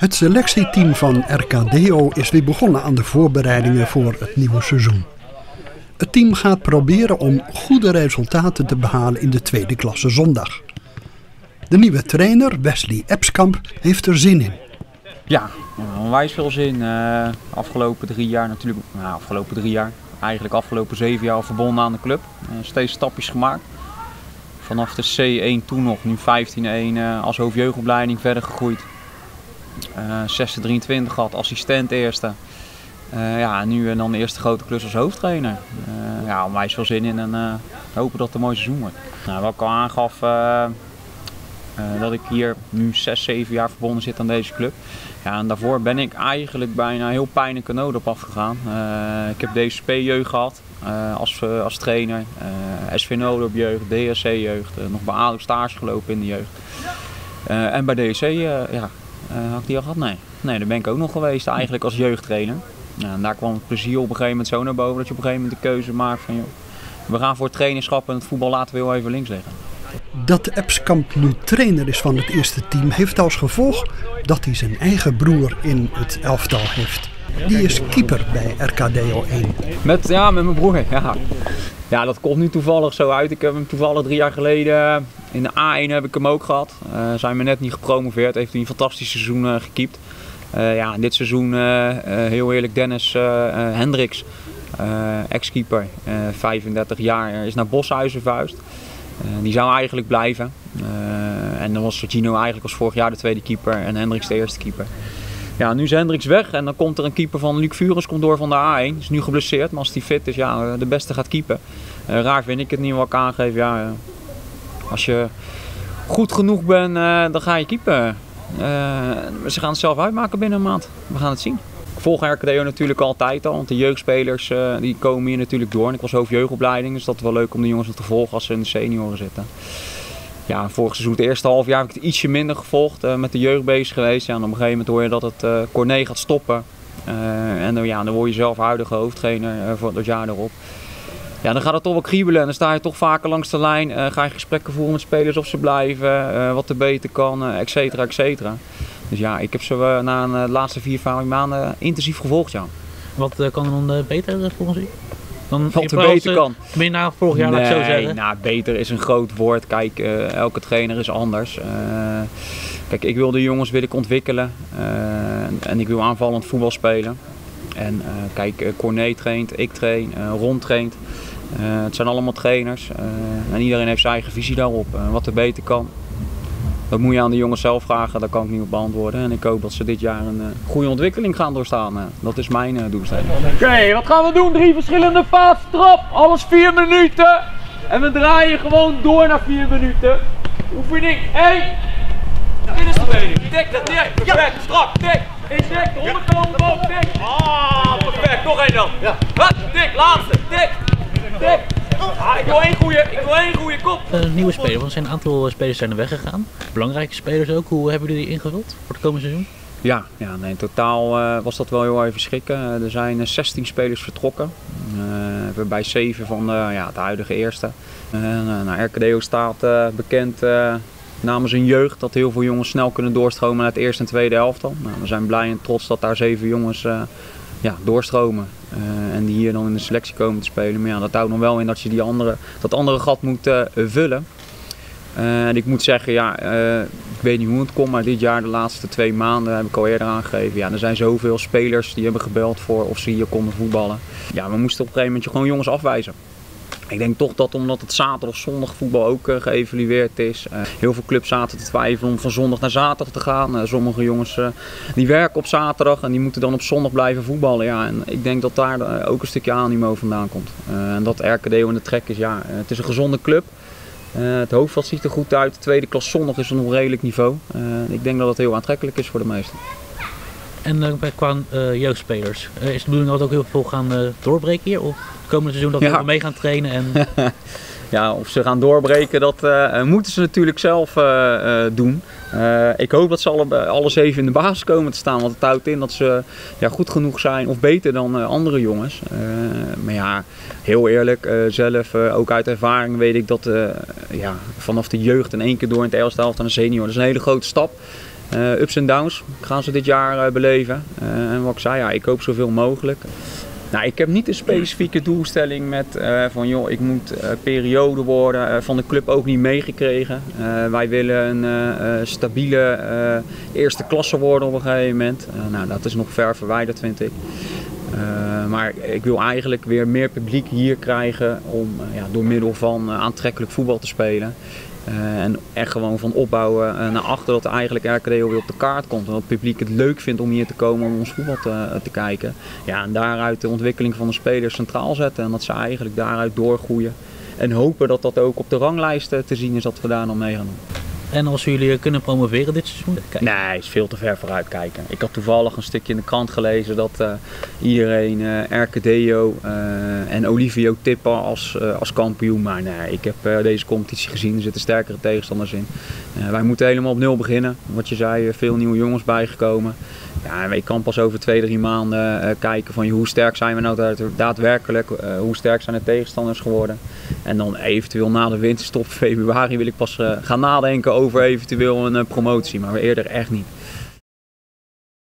Het selectieteam van RKDO is weer begonnen aan de voorbereidingen voor het nieuwe seizoen. Het team gaat proberen om goede resultaten te behalen in de tweede klasse zondag. De nieuwe trainer Wesley Epskamp heeft er zin in. Ja, onwijs veel zin. Uh, afgelopen drie jaar natuurlijk, nou, afgelopen drie jaar, eigenlijk afgelopen zeven jaar verbonden aan de club. Uh, steeds stapjes gemaakt. Vanaf de C1 toen nog, nu 15-1 uh, als hoofdjeugdopleiding verder gegroeid. Uh, 6 23 gehad, assistent eerste. Uh, ja, nu en dan de eerste grote klus als hoofdtrainer. Uh, ja, onwijs veel zin in en hopen dat het een mooi seizoen wordt. Nou, wat ik al aangaf, dat ik hier nu 6, 7 jaar verbonden zit aan deze club. Ja, en daarvoor ben ik eigenlijk bijna heel pijnlijk een nood op afgegaan. ik heb DSP-jeugd gehad als, als trainer, SV Noodop jeugd, DSC-jeugd, nog bij ADO stage gelopen in de jeugd. en bij DSC, ja, had ik die al gehad? Nee. Nee, daar ben ik ook nog geweest eigenlijk als jeugdtrainer. Ja, en daar kwam het plezier op een gegeven moment zo naar boven dat je op een gegeven moment de keuze maakt van joh, we gaan voor het trainingschap en het voetbal laten we heel even links liggen. Dat Epskamp nu trainer is van het eerste team heeft als gevolg dat hij zijn eigen broer in het elftal heeft. Die is keeper bij RKDO 1. Met, ja, met mijn broer, ja. Ja, dat komt nu toevallig zo uit. Ik heb hem toevallig drie jaar geleden in de A1 heb ik hem ook gehad. Uh, zijn we net niet gepromoveerd, heeft hij een fantastisch seizoen uh, gekiept. Uh, ja, dit seizoen heel eerlijk Dennis Hendricks, ex-keeper, 35 jaar, is naar Boshuizen vuist. die zou eigenlijk blijven. en dan was Gino eigenlijk als vorig jaar de tweede keeper en Hendricks de eerste keeper. Ja, nu is Hendricks weg en dan komt er een keeper van Luc Vuren komt door van de A1. Is nu geblesseerd, maar als hij fit is, ja, de beste gaat keeper. raar vind ik het niet wat ik aangeef. Ja, als je goed genoeg bent, dan ga je keeper. Uh, ze gaan het zelf uitmaken binnen een maand. We gaan het zien. Ik volg RKDO natuurlijk altijd al, want de jeugdspelers uh, die komen hier natuurlijk door. En ik was hoofdjeugdopleiding, dus dat is wel leuk om de jongens te volgen als ze in de senioren zitten. Ja, vorig seizoen, het eerste half jaar, heb ik het ietsje minder gevolgd. Met de jeugd bezig geweest. Ja, en op een gegeven moment hoor je dat het uh, Corné gaat stoppen. en dan, ja, dan word je zelf huidige hoofdtrainer voor het jaar erop. Ja, dan gaat het toch wel kriebelen en dan sta je toch vaker langs de lijn. Uh, ga je gesprekken voeren met spelers of ze blijven, uh, wat er beter kan, uh, et cetera, et cetera. Dus ja, ik heb ze na de laatste vier, vijf maanden intensief gevolgd, ja. Wat kan er dan beter volgens u? Dan wat er beter kan. Meer na vorig jaar, nee, laat ik zo zeggen. Nou, beter is een groot woord. Kijk, elke trainer is anders. kijk, ik wil de jongens wil ik ontwikkelen. en ik wil aanvallend voetbal spelen. En kijk, Corné traint, ik train, Ron traint. Uh, het zijn allemaal trainers uh, en iedereen heeft zijn eigen visie daarop. Uh, wat er beter kan, dat moet je aan de jongens zelf vragen, daar kan ik niet op beantwoorden. En ik hoop dat ze dit jaar een goede ontwikkeling gaan doorstaan. dat is mijn doelstelling. Oké, okay, wat gaan we doen? Drie verschillende trap, alles vier minuten. En we draaien gewoon door naar vier minuten. Oefening 1. Dit is de training. Dik, dik, perfect, strak, dik. Eén dik, de onderkant, boven, dik. Ah, perfect, nog één dan. Ja. Wat, dik, laatste, dik. Ah, ik wil één goede, ik wil één goede kop. Een nieuwe speler, want er zijn een aantal spelers zijn er weggegaan. Belangrijke spelers ook. Hoe hebben jullie die ingevuld voor het komende seizoen? Ja, ja nee, in totaal uh, was dat wel heel even schrikken. Er zijn 16 spelers vertrokken. Uh, waarbij 7 van de, ja, het huidige eerste. Uh, nou, RKDO staat bekend namens een jeugd dat heel veel jongens snel kunnen doorstromen naar het eerste en tweede elftal. Nou, we zijn blij en trots dat daar 7 jongens ja, doorstromen. Uh, en die hier dan in de selectie komen te spelen. Maar ja, dat houdt nog wel in dat je die andere, dat andere gat moet uh, vullen. Uh, en ik moet zeggen, ja, ik weet niet hoe het komt, maar dit jaar, de laatste twee maanden, heb ik al eerder aangegeven. Ja, er zijn zoveel spelers die hebben gebeld voor of ze hier konden voetballen. Ja, we moesten op een gegeven moment gewoon jongens afwijzen. Ik denk toch dat omdat het zaterdag zondag voetbal ook uh, geëvalueerd is. Uh, heel veel clubs zaten te twijfelen om van zondag naar zaterdag te gaan. Uh, sommige jongens die werken op zaterdag en die moeten dan op zondag blijven voetballen. Ja, en ik denk dat daar ook een stukje animo vandaan komt. en dat RKDO in de trek is, ja, het is een gezonde club. het hoofdveld ziet er goed uit. De tweede klas zondag is een redelijk niveau. ik denk dat het heel aantrekkelijk is voor de meesten. En qua jeugdspelers, is de bedoeling dat ook heel veel gaan doorbreken hier? Of? komende seizoen dat we mee gaan trainen. En... ja, of ze gaan doorbreken, dat uh, moeten ze natuurlijk zelf uh, uh, doen. ik hoop dat ze alle, alle zeven in de basis komen te staan. Want het houdt in dat ze ja, goed genoeg zijn of beter dan andere jongens. maar ja, heel eerlijk, zelf ook uit ervaring weet ik dat ja, vanaf de jeugd in één keer door in het eerste helft aan een senior, dat is een hele grote stap. Ups en downs gaan ze dit jaar beleven. en wat ik zei, ja, ik hoop zoveel mogelijk. Nou, ik heb niet een specifieke doelstelling met van joh, ik moet periode worden. van de club ook niet meegekregen. wij willen een stabiele eerste klasse worden op een gegeven moment. nou, dat is nog ver verwijderd vind ik. Maar ik wil eigenlijk weer meer publiek hier krijgen om ja, door middel van aantrekkelijk voetbal te spelen. En echt gewoon van opbouwen naar achter dat eigenlijk RKD weer op de kaart komt. En dat het publiek het leuk vindt om hier te komen om ons voetbal te, te kijken. Ja, en daaruit de ontwikkeling van de spelers centraal zetten. En dat ze eigenlijk daaruit doorgroeien. En hopen dat dat ook op de ranglijst te zien is dat we daar nog mee gaan doen. En als jullie kunnen promoveren dit seizoen? Nee, is veel te ver vooruit kijken. Ik had toevallig een stukje in de krant gelezen dat uh, iedereen uh, Erkedeo uh, en Olivio tippen als, als kampioen. Maar nee, ik heb deze competitie gezien. Er zitten sterkere tegenstanders in. wij moeten helemaal op nul beginnen. Wat je zei, veel nieuwe jongens bijgekomen. Ja, je kan pas over twee, drie maanden uh, kijken van hoe sterk zijn we nou daadwerkelijk, uh, hoe sterk zijn de tegenstanders geworden. En dan eventueel na de winterstop februari wil ik pas uh, gaan nadenken over eventueel een promotie, maar eerder echt niet.